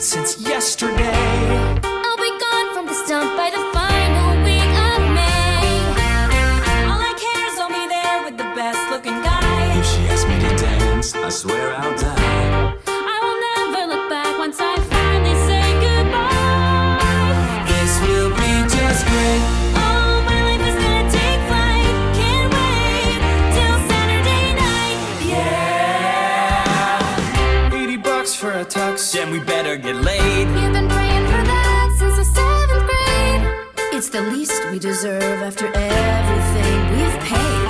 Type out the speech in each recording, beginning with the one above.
since yesterday. I'll be gone from this dump by the final week of May. All I care is I'll be there with the best looking guy. If she asks me to dance, I swear I'll die. better get laid. You've been praying for that since the seventh grade. It's the least we deserve after everything we've paid.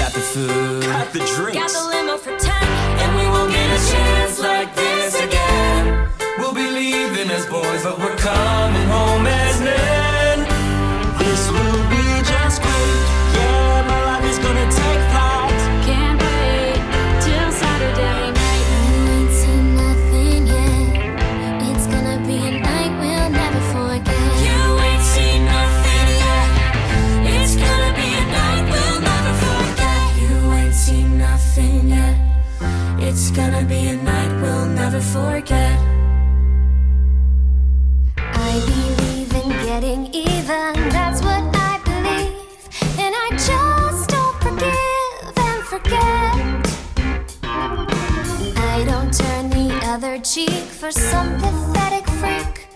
Got the food, got the drinks, got the limo for ten, and we won't get a chance like this again. We'll be leaving as boys, but we're coming home as men. It's gonna be a night we'll never forget. I believe in getting even, that's what I believe. And I just don't forgive and forget. I don't turn the other cheek for some pathetic freak